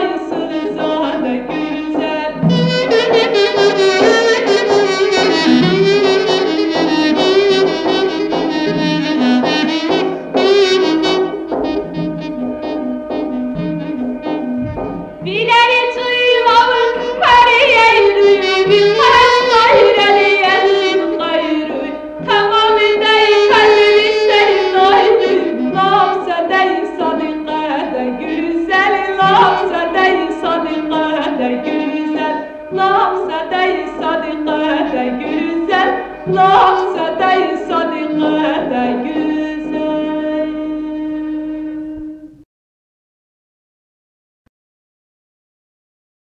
Ai, você güzel Lafza dey sadika da güzel Lafza